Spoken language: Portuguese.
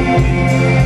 Música